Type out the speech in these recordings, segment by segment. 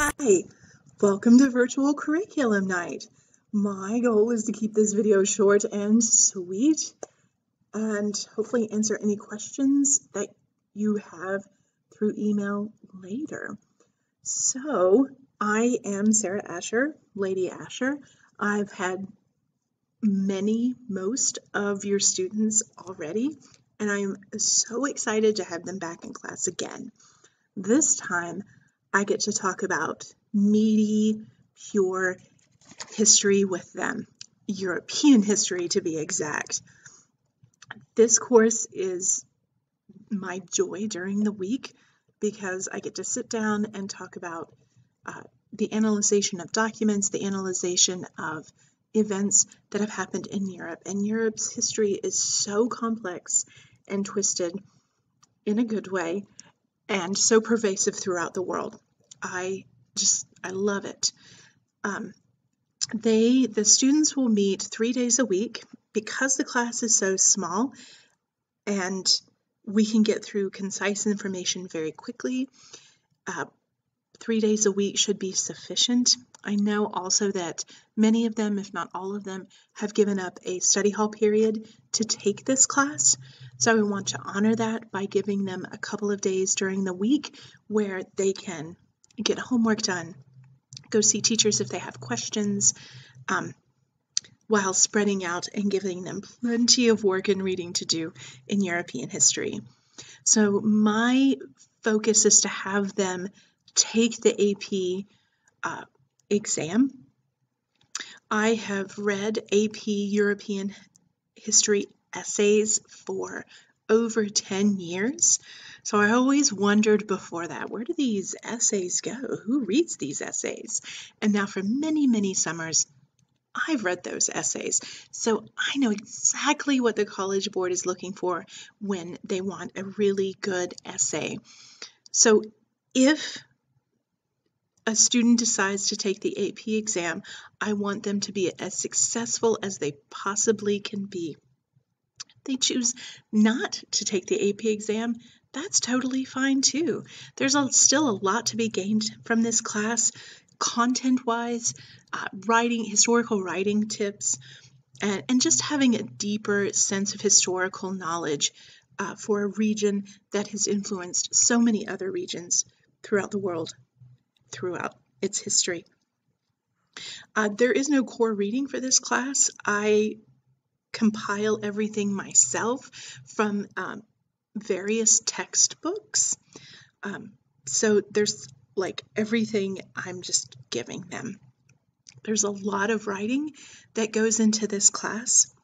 Hi, welcome to Virtual Curriculum Night. My goal is to keep this video short and sweet and hopefully answer any questions that you have through email later. So, I am Sarah Asher, Lady Asher. I've had many, most of your students already, and I'm so excited to have them back in class again. This time, I get to talk about meaty, pure history with them, European history to be exact. This course is my joy during the week because I get to sit down and talk about uh, the analyzation of documents, the analyzation of events that have happened in Europe. And Europe's history is so complex and twisted in a good way and so pervasive throughout the world. I just, I love it. Um, they, the students will meet three days a week because the class is so small and we can get through concise information very quickly. Uh, three days a week should be sufficient. I know also that many of them, if not all of them, have given up a study hall period to take this class. So we want to honor that by giving them a couple of days during the week where they can get homework done, go see teachers if they have questions, um, while spreading out and giving them plenty of work and reading to do in European history. So my focus is to have them take the AP uh, exam. I have read AP European history essays for over 10 years. So I always wondered before that, where do these essays go? Who reads these essays? And now for many, many summers, I've read those essays. So I know exactly what the College Board is looking for when they want a really good essay. So if a student decides to take the AP exam, I want them to be as successful as they possibly can be. They choose not to take the AP exam, that's totally fine too. There's a, still a lot to be gained from this class, content wise, uh, writing, historical writing tips, and, and just having a deeper sense of historical knowledge uh, for a region that has influenced so many other regions throughout the world throughout its history. Uh, there is no core reading for this class. I compile everything myself from um, various textbooks. Um, so there's like everything I'm just giving them. There's a lot of writing that goes into this class,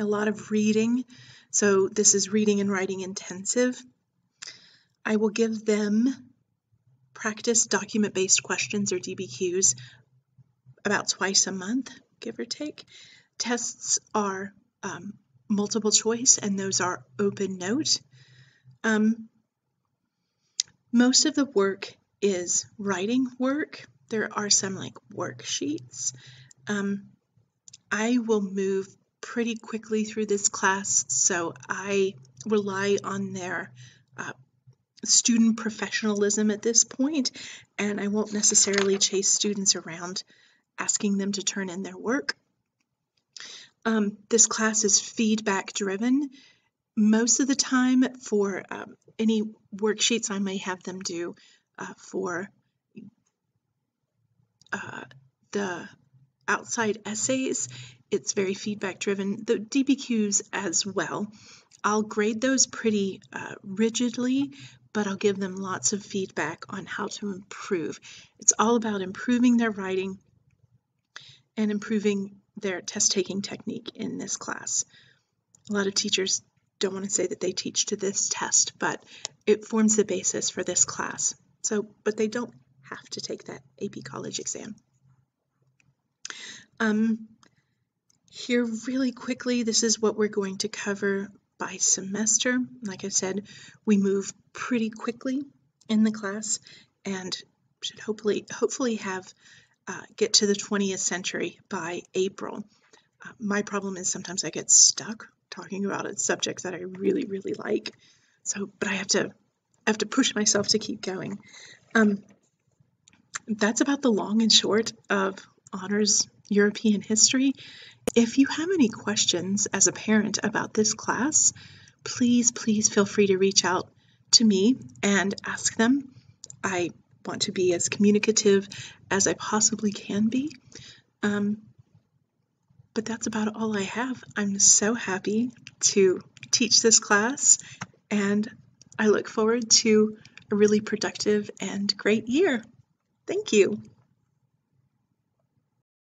a lot of reading. So this is reading and writing intensive. I will give them practice document based questions or DBQs about twice a month, give or take. Tests are um, multiple choice, and those are open note. Um, most of the work is writing work. There are some like worksheets. Um, I will move pretty quickly through this class, so I rely on their uh, student professionalism at this point, and I won't necessarily chase students around asking them to turn in their work. Um, this class is feedback driven. Most of the time, for um, any worksheets I may have them do uh, for uh, the outside essays, it's very feedback driven. The DBQs as well. I'll grade those pretty uh, rigidly but I'll give them lots of feedback on how to improve. It's all about improving their writing and improving their test taking technique in this class. A lot of teachers don't want to say that they teach to this test, but it forms the basis for this class. So, but they don't have to take that AP College exam. Um, here really quickly, this is what we're going to cover by semester. Like I said, we move pretty quickly in the class and should hopefully hopefully have uh, get to the 20th century by April. Uh, my problem is sometimes I get stuck talking about a subject that I really really like. So, but I have to I have to push myself to keep going. Um, that's about the long and short of honors European history. If you have any questions as a parent about this class, please, please feel free to reach out to me and ask them. I want to be as communicative as I possibly can be. Um, but that's about all I have. I'm so happy to teach this class and I look forward to a really productive and great year. Thank you.